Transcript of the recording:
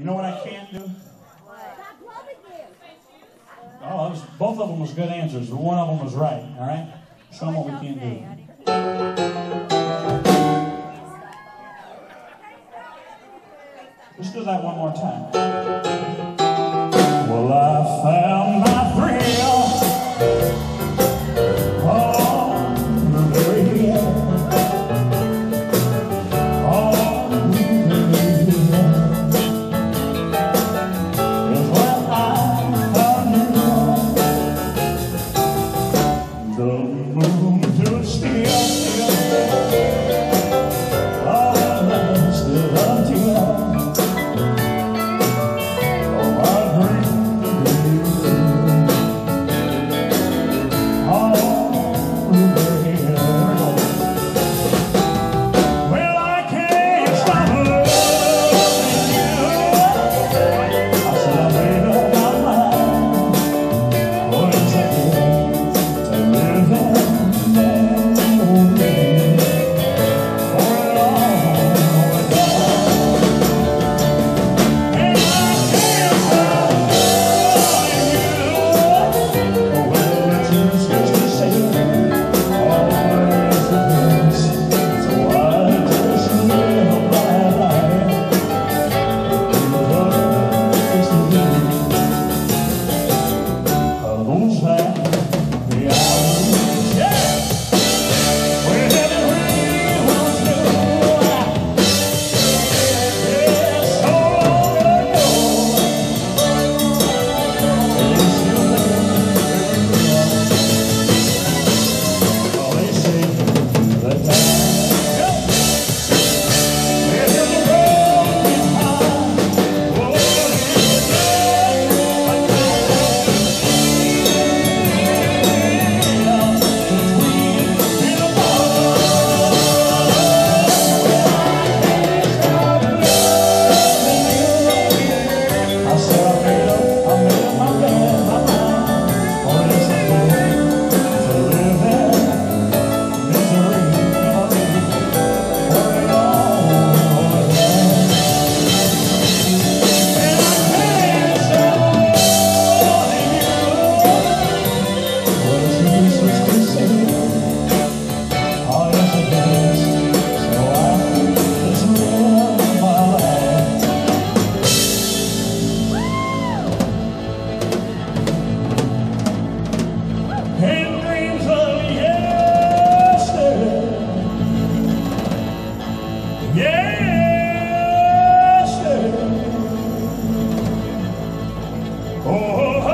You know what I can't do? Oh, was, both of them was good answers, but one of them was right. All right. Show them what we can't do. Let's do that one more time. Oh,